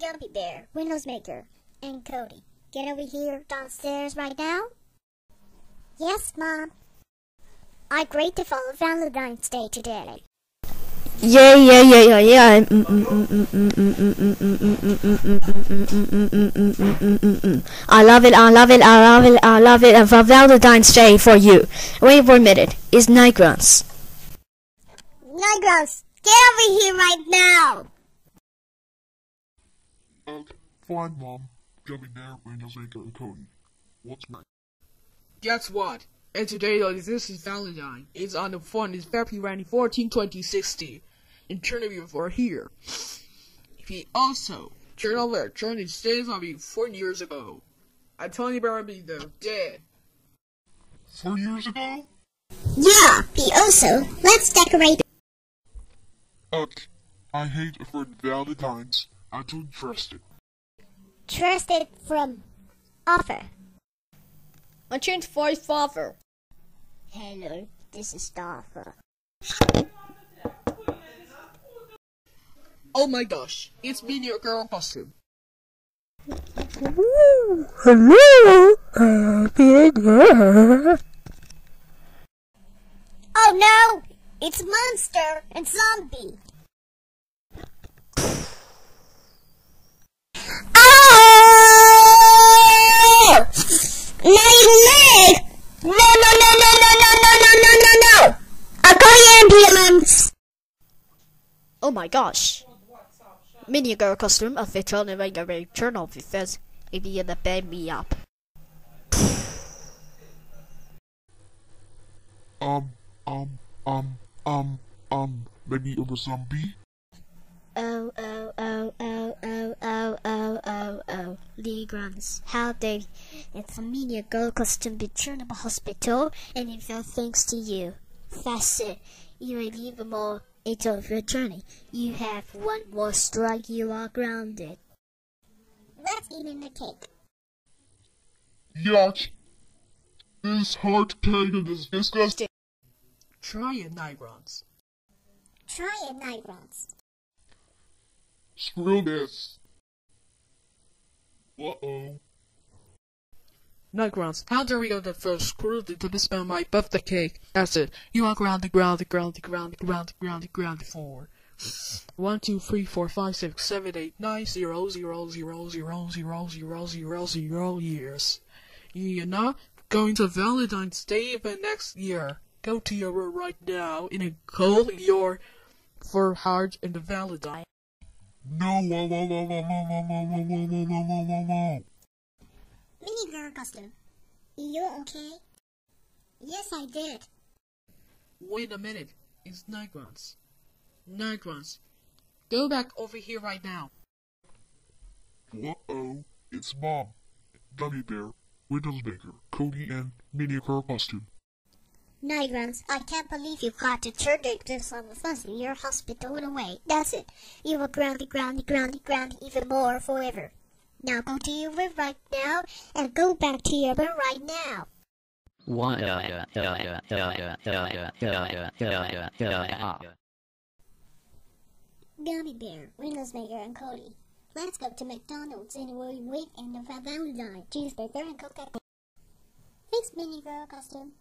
Gummy Bear, Windows Maker, and Cody. Get over here downstairs right now? Yes, Mom. I grateful for Valentine's Day today. Yeah, yeah, yeah, yeah, yeah. I love it, I love it, I love it, I love it. And for Valentine's Day for you. Wait for a minute. It's Lynn Grantz. Nightgrunts, get over here right now! Okay, fine, Mom. Gummy Bear, Windows Maker, and Cody. What's next? Guess what? And today, like, this is Valentine. It's on the phone. It's February 14, 2060. And turn of you for here. He also turned over turned his days on me four years ago. I told you about me the dead. Four years ago? Yeah, he also. Let's decorate. Okay, I hate for Valentine's. I don't trust it. Trust it from offer. I changed voice father. Hello, this is Dartha. Oh my gosh, it's me in your girl costume. Hello, uh, happy girl. Oh no! It's monster and zombie. Oh! Leg, leg! No, no, no, no, no, no, no, no, no, no, no! I'll call the ambulance. Oh my gosh. Mini girl costume of the turn and a return of the fence. Maybe in the bed me up. Um, um, um, um, um, maybe it was zombie? Oh, oh, oh, oh, oh, oh, oh, oh, oh. Lynn Grantz, how they... It's a media girl costume returned to hospital, and it fell thanks to you. That's it. You may be even more into your journey. You have one more strike, you are grounded. Let's eat in the cake. Yuck! This hot cake is disgusting. Try it, Lynn Grantz. Try it, Lynn Grantz. Screw this. Uh-oh. Lynn Grantz, how dare you the first screw to dismount my birthday cake? That's it. You are grounded, grounded, grounded, grounded, grounded, grounded, grounded for one, two, three, four, five, six, seven, eight, nine, zero, zero, zero, zero, zero, zero, zero, zero years. You're not going to Valentine's Day even next year. Go to your room right now and call your for hard in the Valentine. No, whoa, whoa, whoa, whoa, whoa, whoa, whoa, whoa, whoa, whoa, whoa, whoa, whoa, whoa. Mini girl costume. You okay? Yes, I did. Wait a minute. It's Lynn Grantz. Nightgrunts. Go back over here right now. Uh-oh, it's Mom. Gummy Bear, Windows Maker, Cody, and Mini Girl Costume. Lynn Grantz, I can't believe you got to turn this on the fuss in your hospital in a way. That's it. You will grounded, grounded, grounded, grounded even more forever. Now go to your room right now and go back to your room right now. Gummy Bear, Windows Maker, and Cody. Let's go to McDonald's and we'll wait in the Valentine cheeseburger and Coca-Cola. Thanks, mini girl costume.